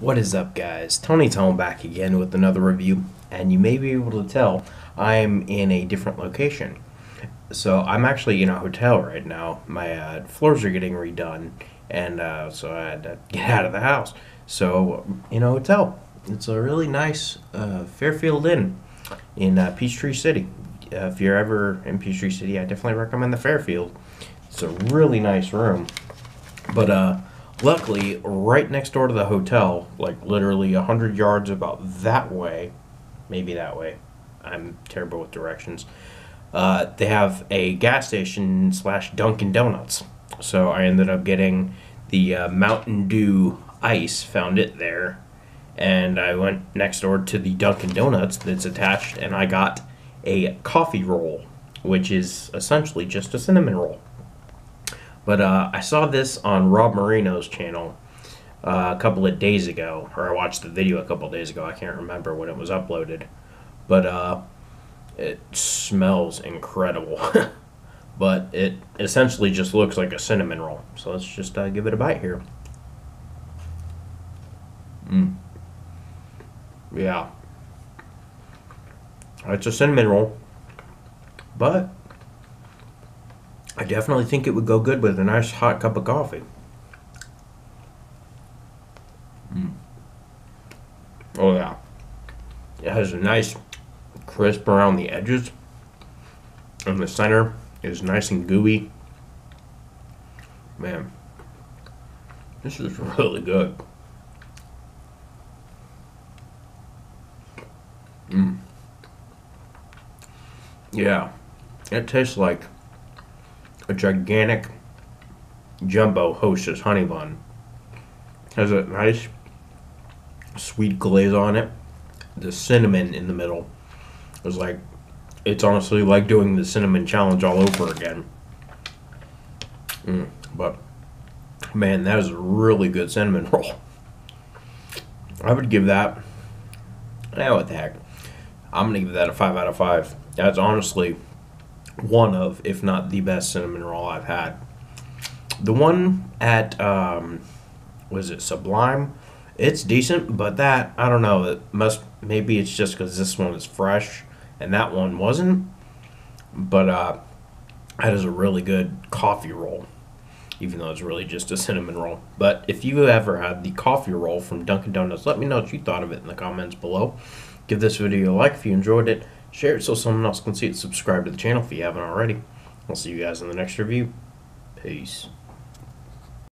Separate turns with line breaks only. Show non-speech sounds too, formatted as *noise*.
What is up, guys? Tony Tone back again with another review, and you may be able to tell I'm in a different location. So I'm actually in a hotel right now. My uh, floors are getting redone, and uh, so I had to *laughs* get out of the house. So in a hotel, it's a really nice uh, Fairfield Inn in uh, Peachtree City. Uh, if you're ever in Peachtree City, I definitely recommend the Fairfield. It's a really nice room, but uh Luckily, right next door to the hotel, like literally a hundred yards about that way, maybe that way. I'm terrible with directions. Uh, they have a gas station slash Dunkin' Donuts. So I ended up getting the uh, Mountain Dew ice, found it there, and I went next door to the Dunkin' Donuts that's attached, and I got a coffee roll, which is essentially just a cinnamon roll. But uh, I saw this on Rob Marino's channel uh, a couple of days ago, or I watched the video a couple of days ago. I can't remember when it was uploaded, but uh, it smells incredible. *laughs* but it essentially just looks like a cinnamon roll. So let's just uh, give it a bite here. Mm. Yeah. It's a cinnamon roll, but I definitely think it would go good with a nice hot cup of coffee. Mm. Oh yeah. It has a nice crisp around the edges. And the center is nice and gooey. Man, this is *laughs* really good. Mm. Yeah, it tastes like a gigantic jumbo hostess honey bun. Has a nice sweet glaze on it. The cinnamon in the middle is like it's honestly like doing the cinnamon challenge all over again. Mm, but man, that is a really good cinnamon *laughs* roll. I would give that. Yeah, what the heck? I'm gonna give that a five out of five. That's honestly one of, if not the best cinnamon roll I've had. The one at, um, was it Sublime? It's decent, but that, I don't know, it must, maybe it's just because this one is fresh and that one wasn't. But, uh, that is a really good coffee roll, even though it's really just a cinnamon roll. But if you ever had the coffee roll from Dunkin' Donuts, let me know what you thought of it in the comments below. Give this video a like if you enjoyed it. Share it so someone else can see it. Subscribe to the channel if you haven't already. I'll see you guys in the next review. Peace.